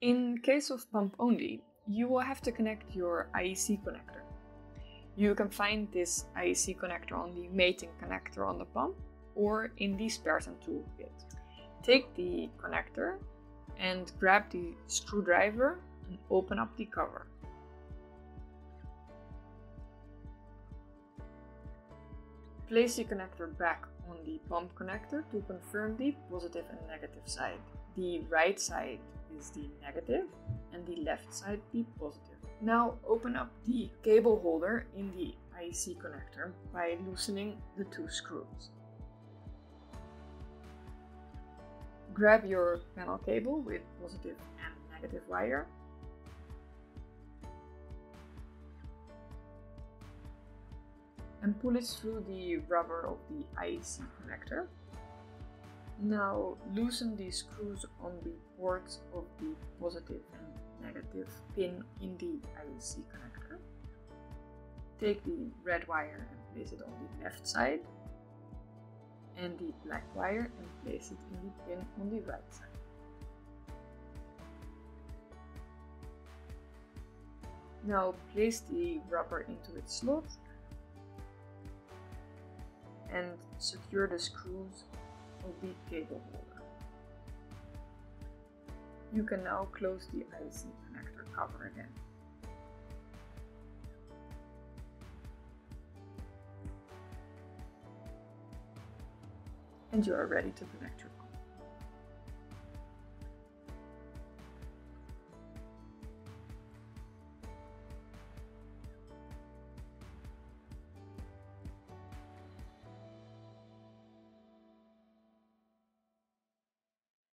In case of pump only, you will have to connect your IEC connector. You can find this IEC connector on the mating connector on the pump or in the spares and toolkit. Take the connector and grab the screwdriver and open up the cover. Place the connector back on the pump connector to confirm the positive and negative side. The right side is the negative and the left side the positive. Now open up the cable holder in the IEC connector by loosening the two screws. Grab your panel cable with positive and negative wire and pull it through the rubber of the IEC connector. Now loosen the screws on the ports of the positive and negative pin in the IEC connector. Take the red wire and place it on the left side and the black wire and place it in the pin on the right side. Now place the rubber into its slot and secure the screws the cable holder. You can now close the IEC connector cover again. And you are ready to connect your